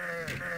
Okay.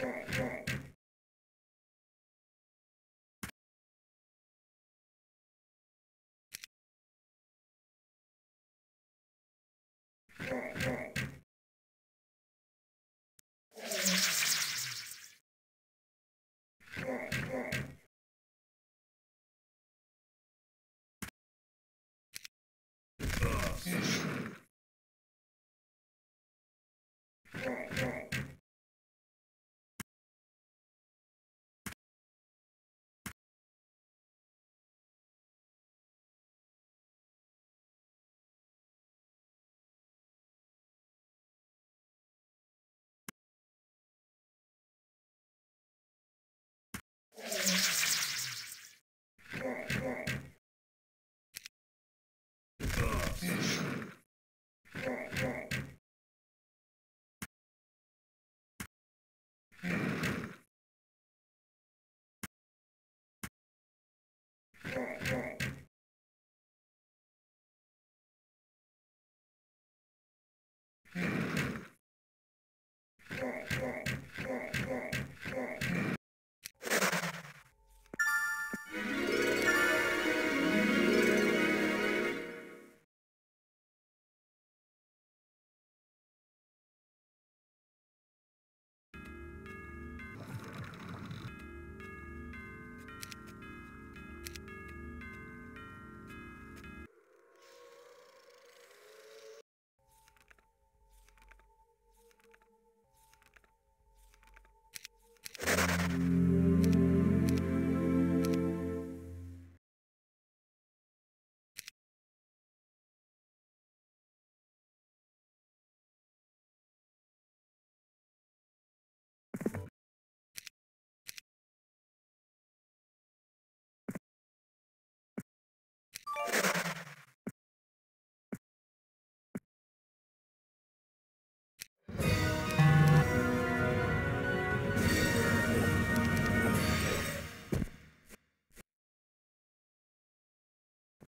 Yeah.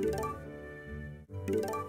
Thank you.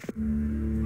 Thank mm -hmm. you.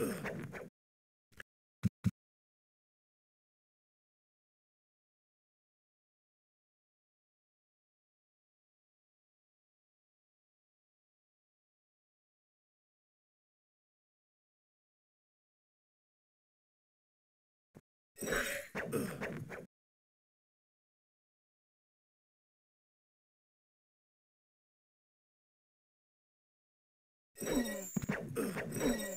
Ugh. Ugh.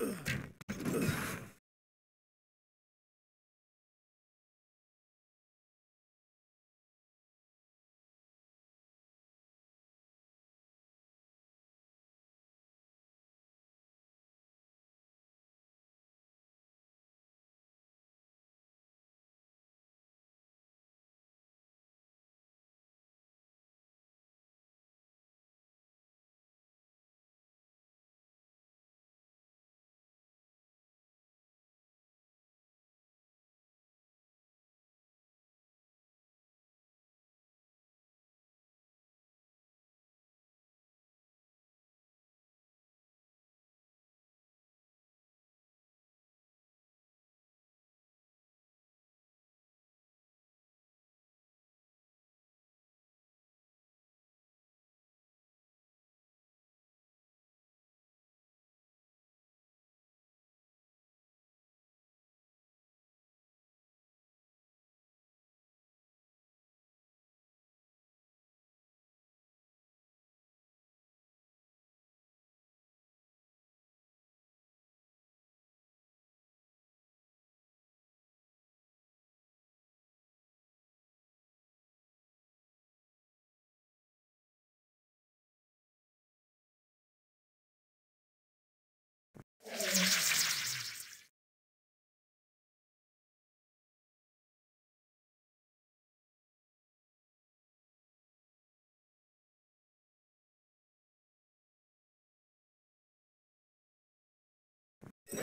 Ugh.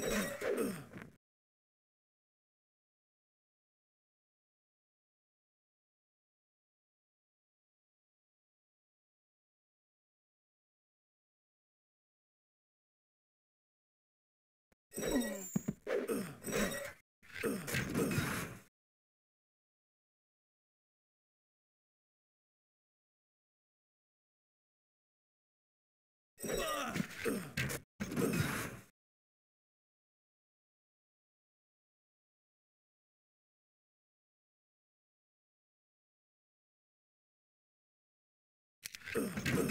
Ugh! Uh, uh.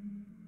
Mm-hmm.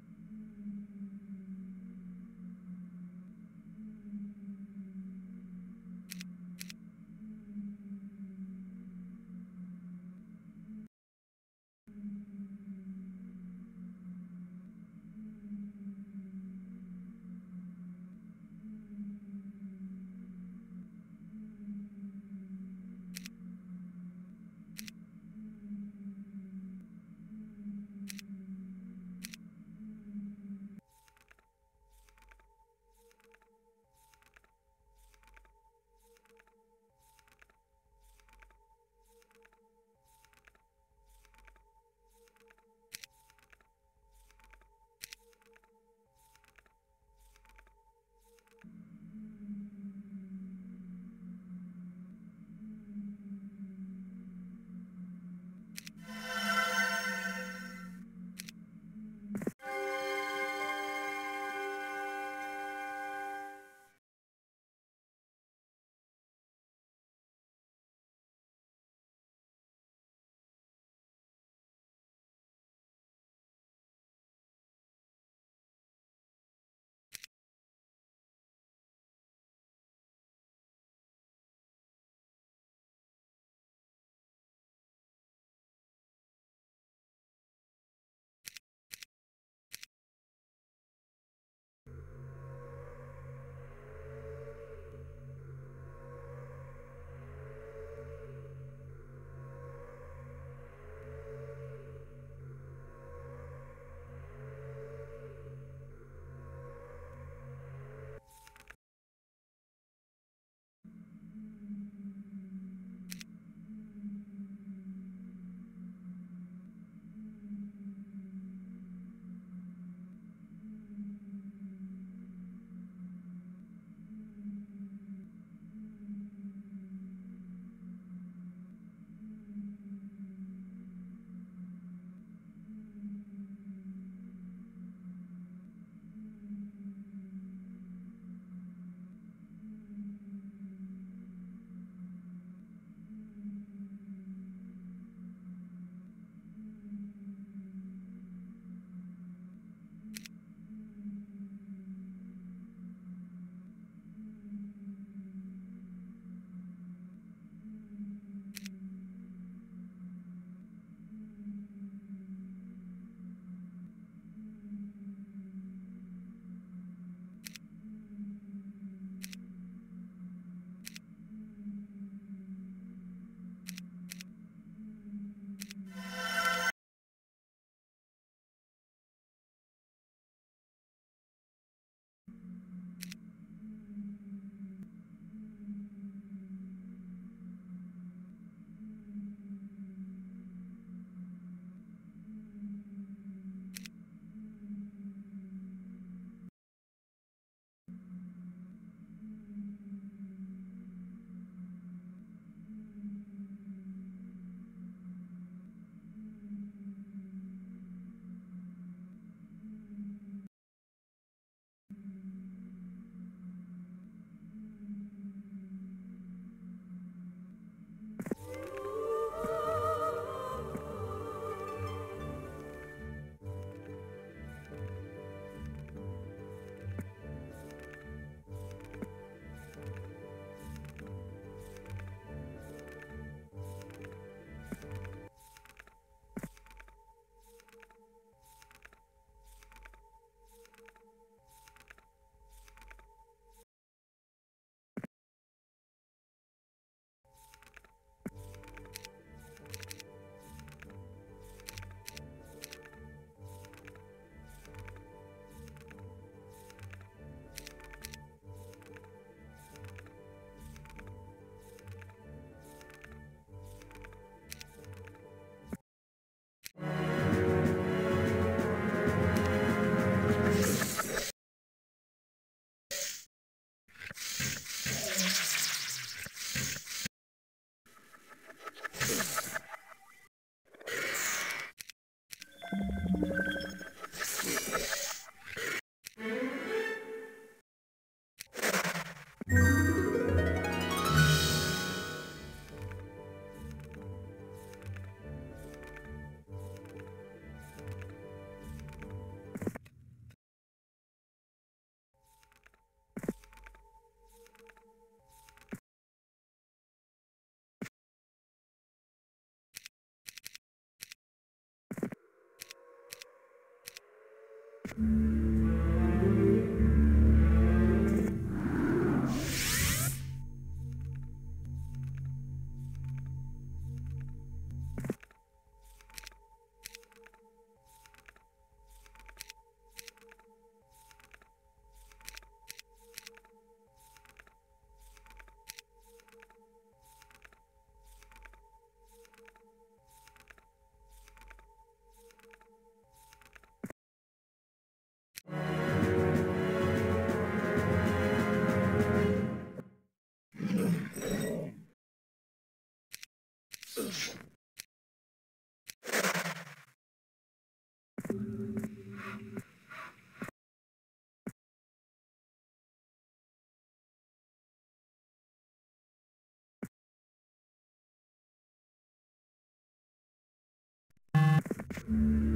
Thank mm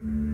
-hmm. you.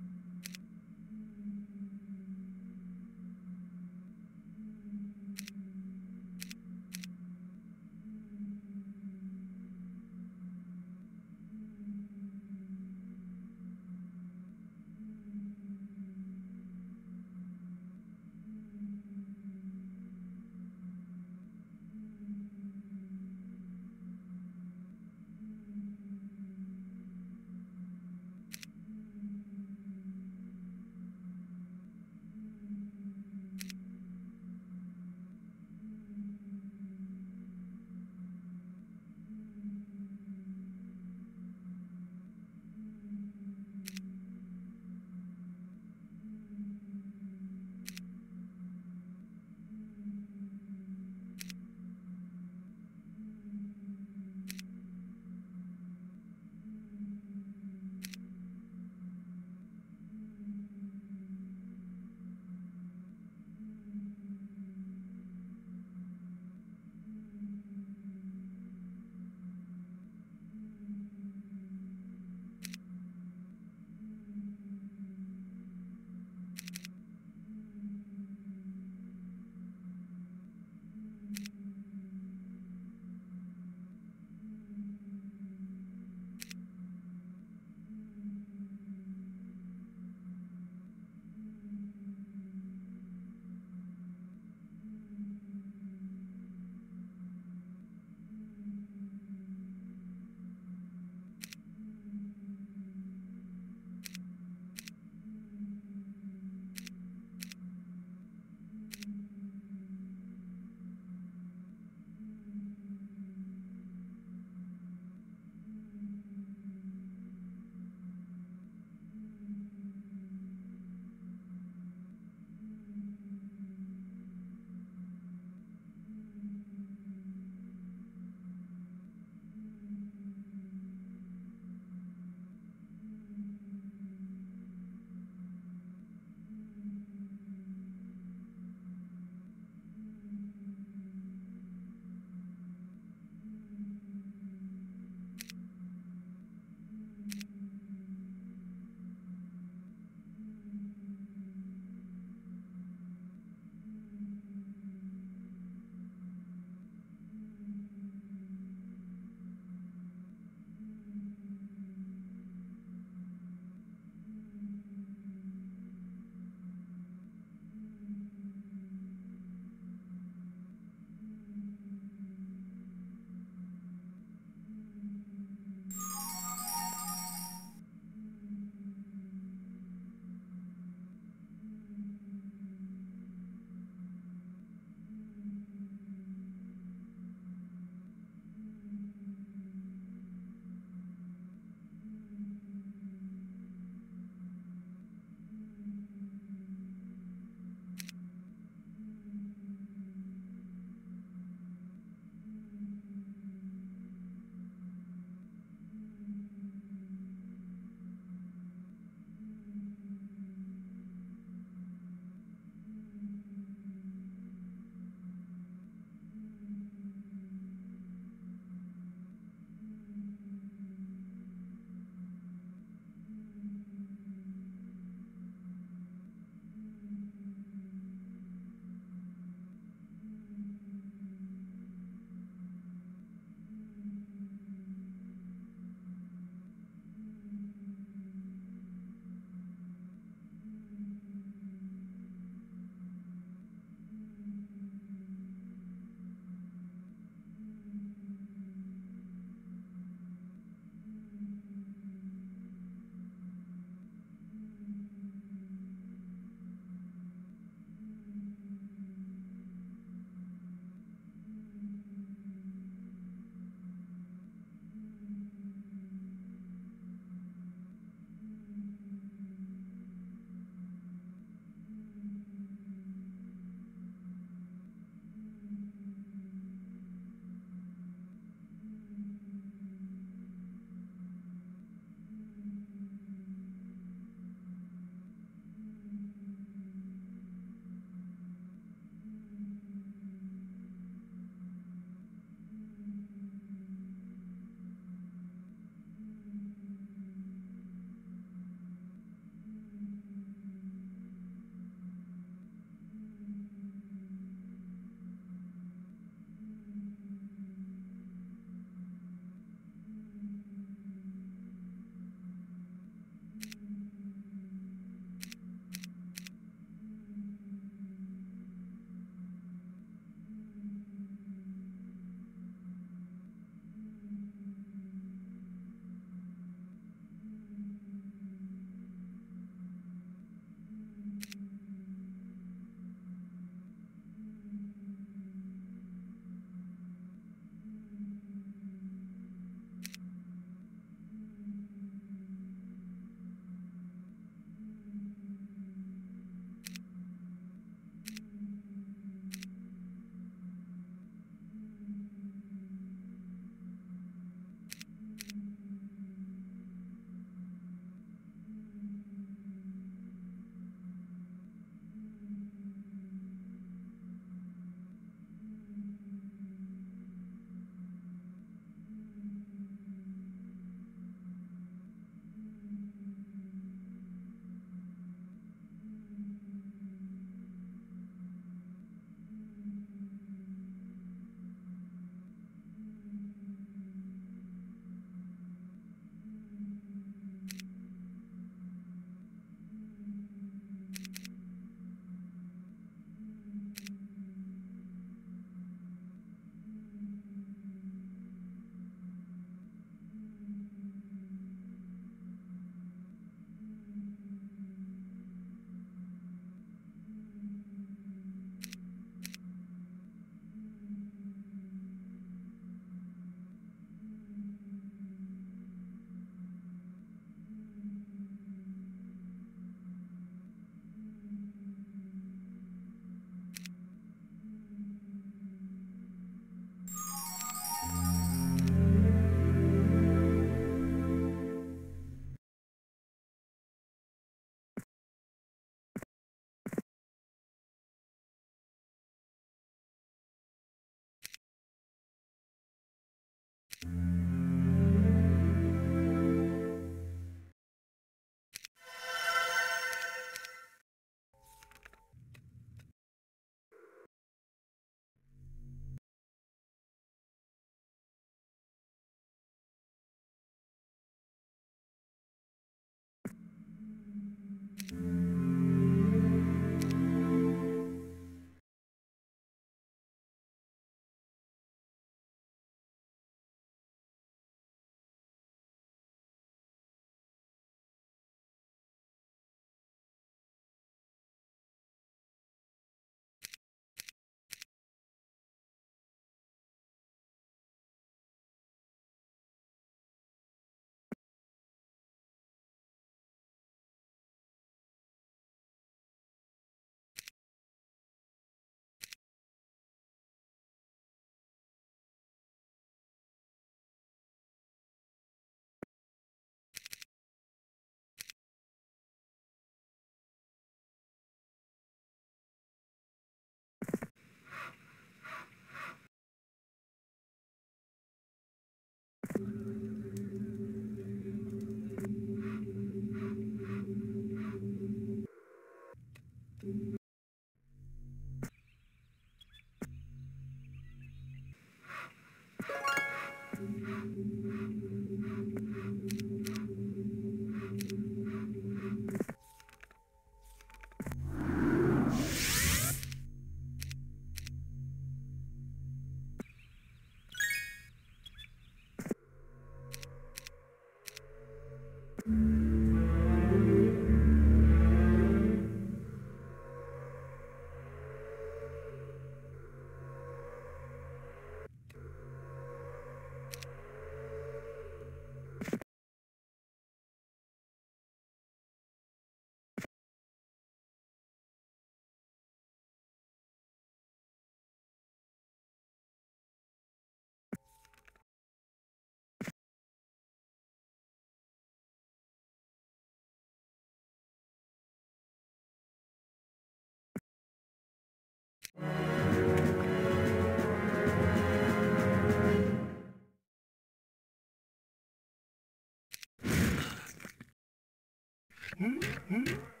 Mm-hmm.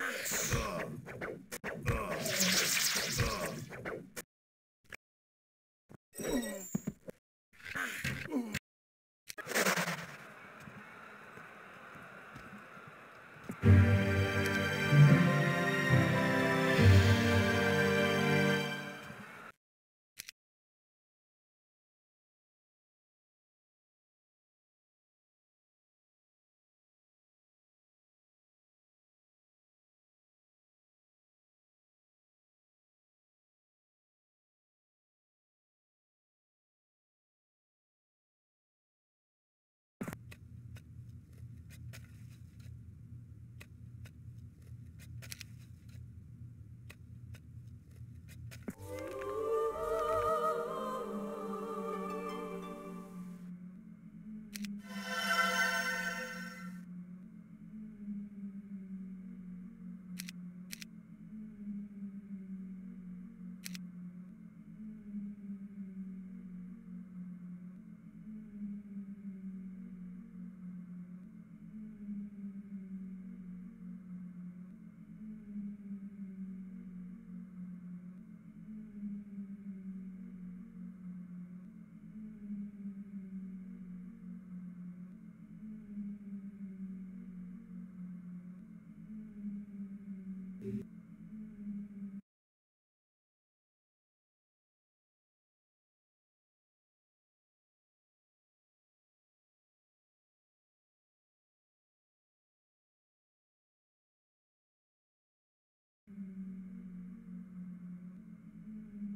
Uh, uh.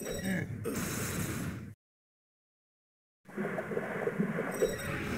Thank you.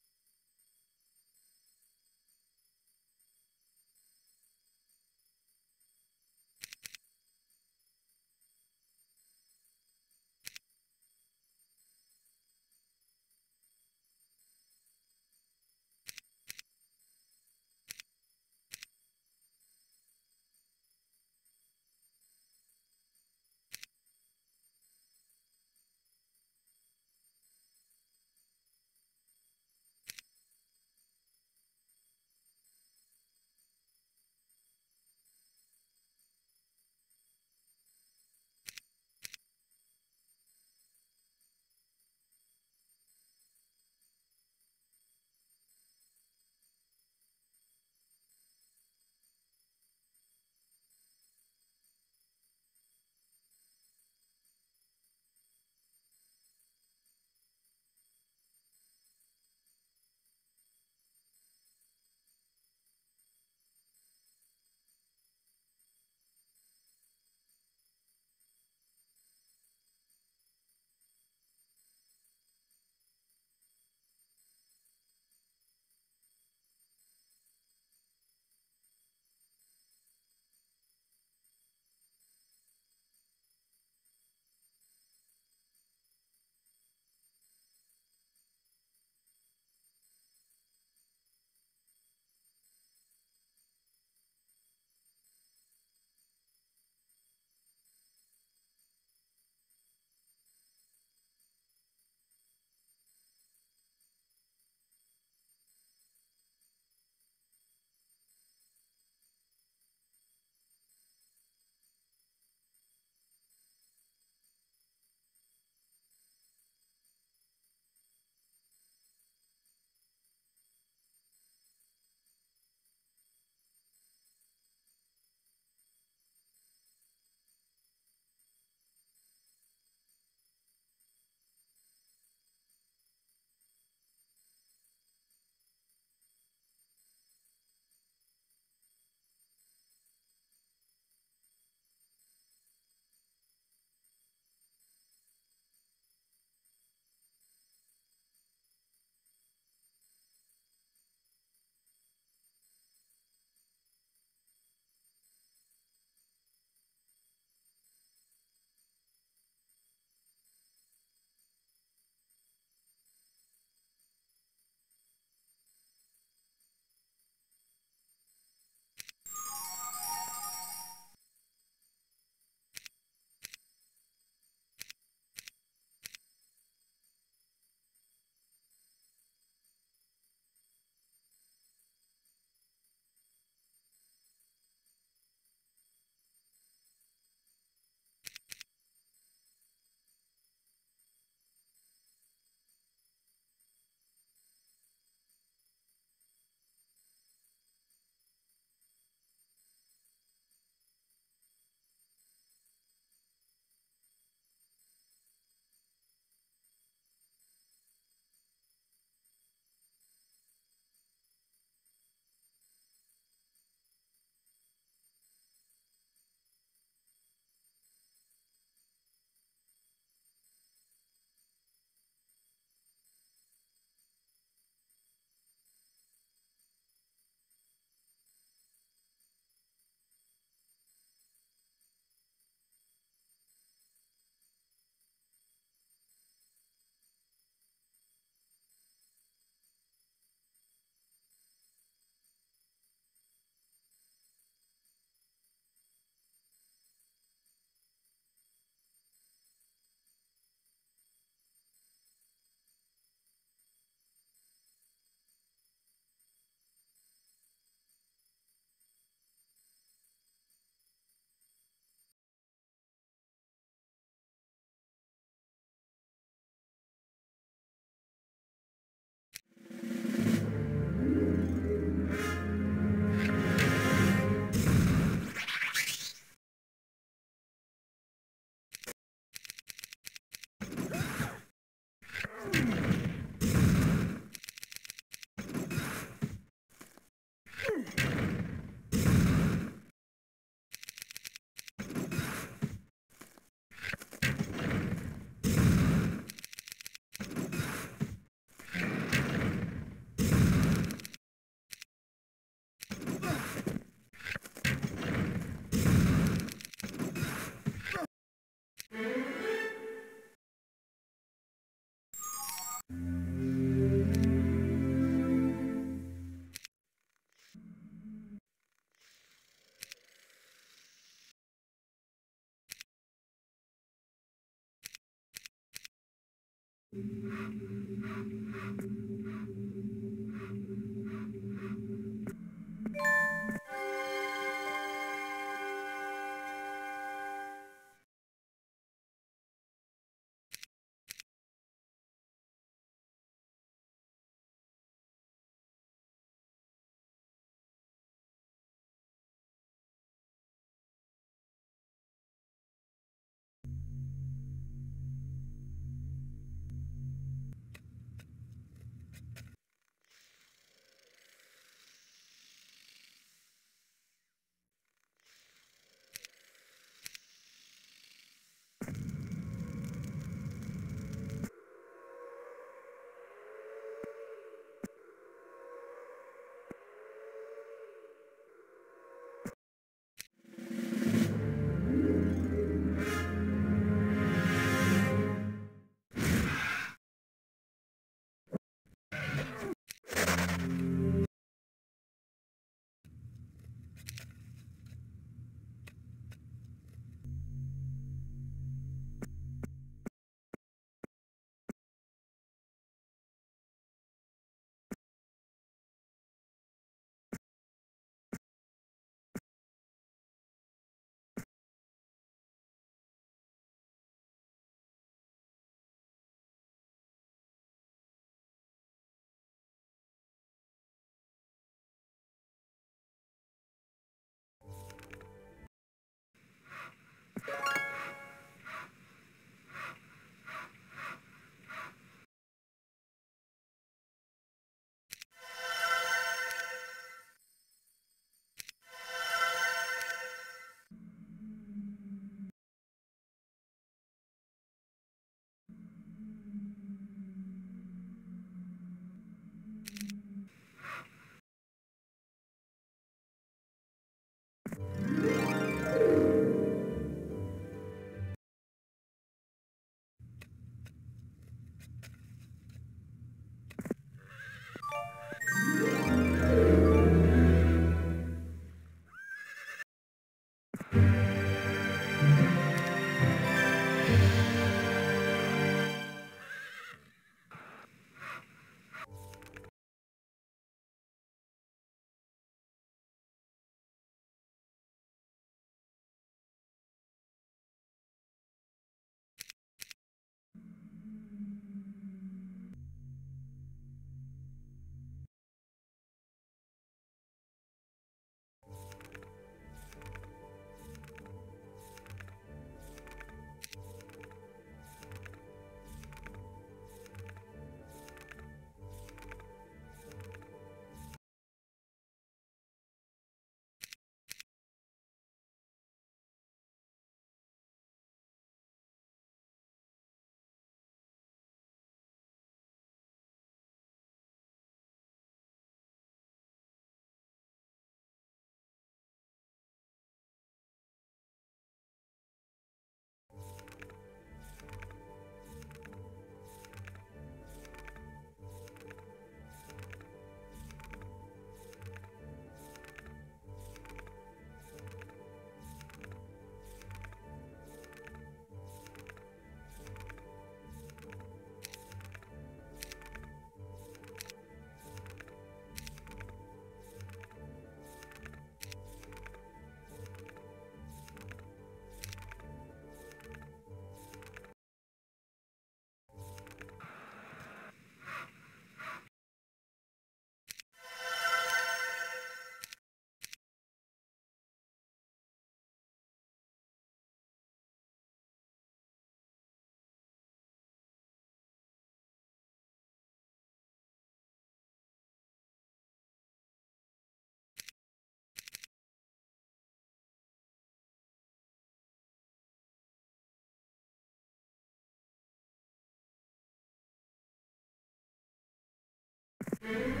Mm-hmm.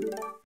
you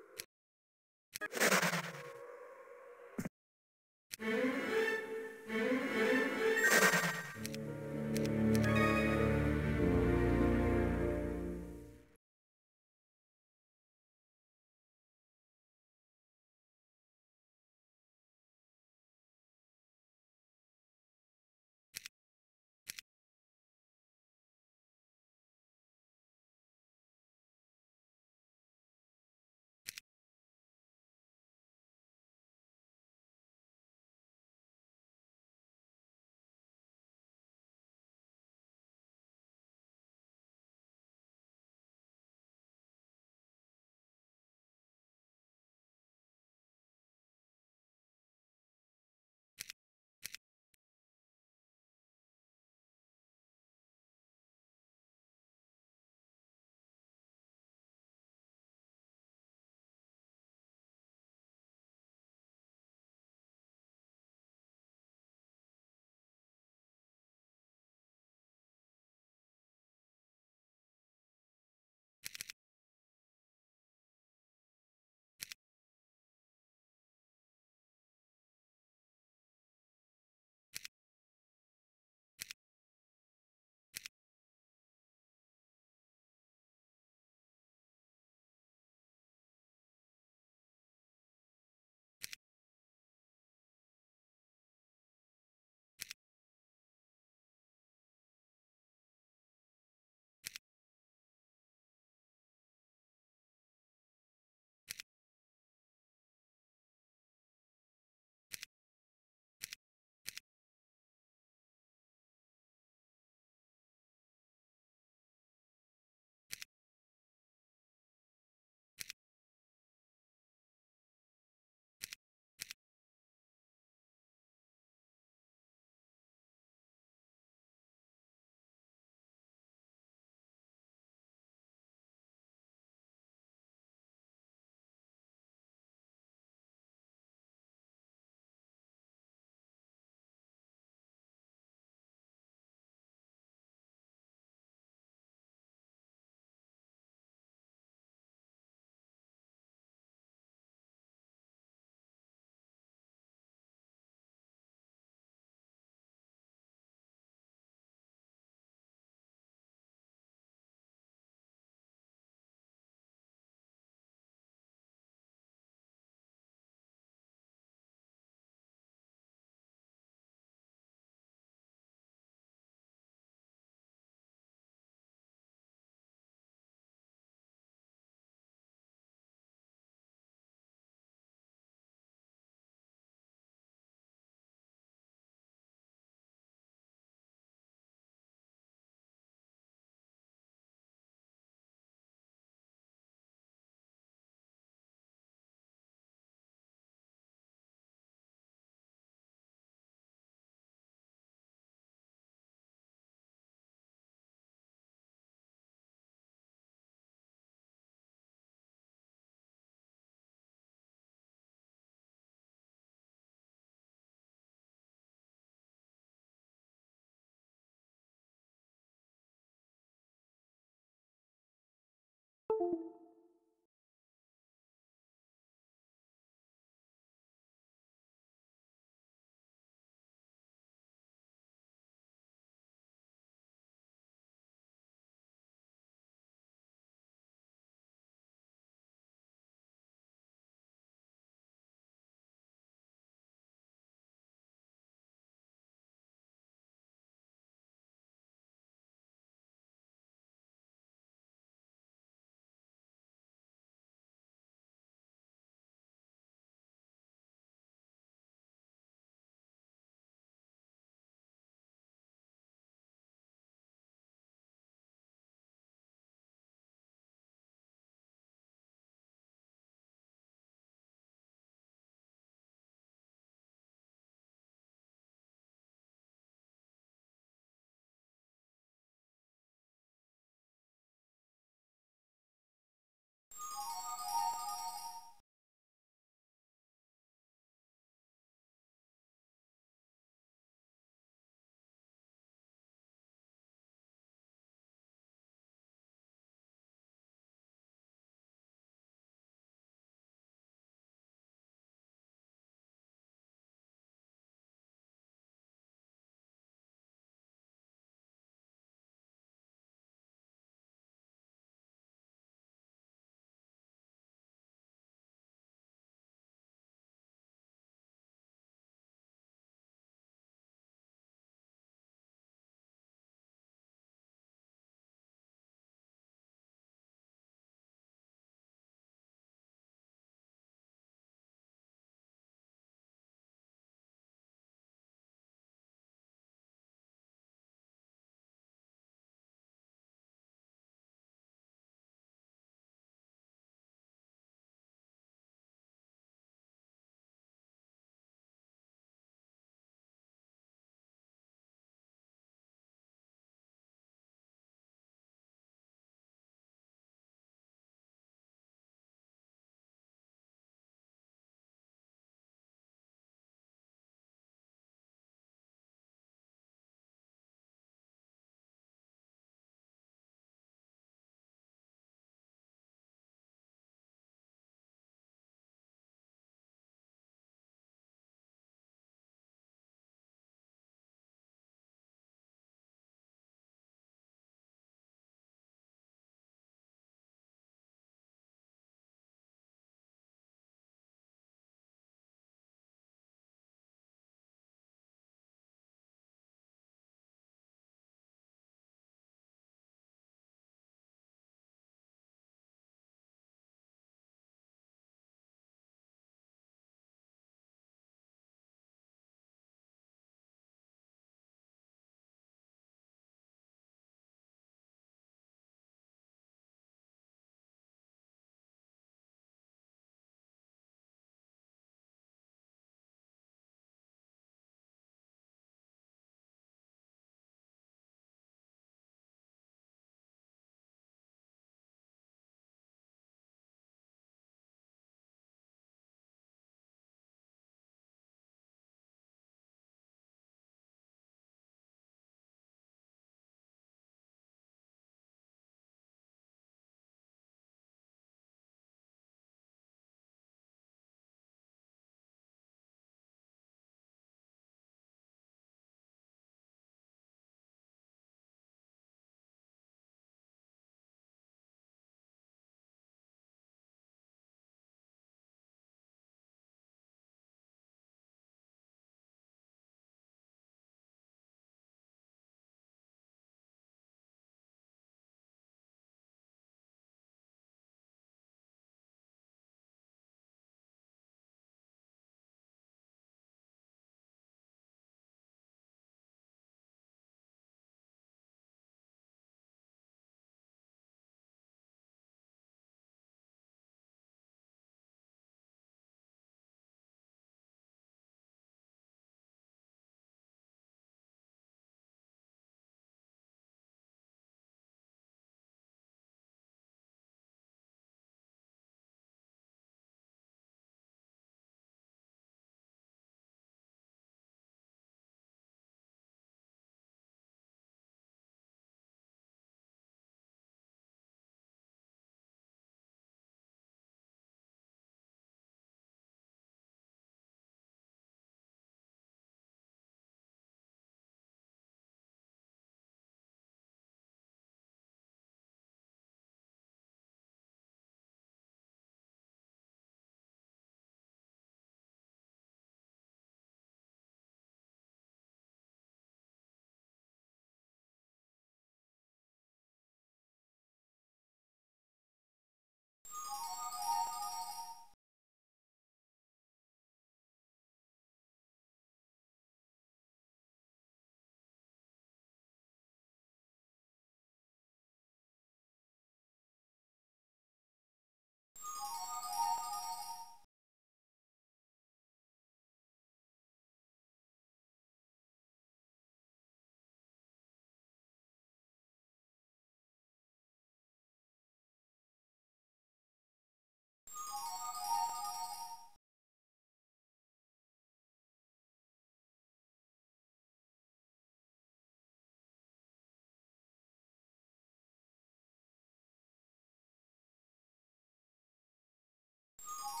you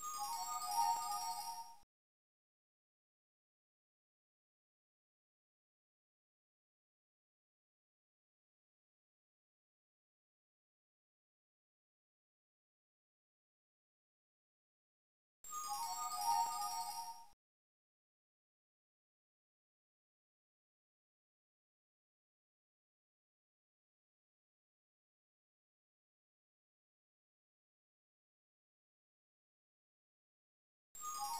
you you